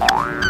Oh,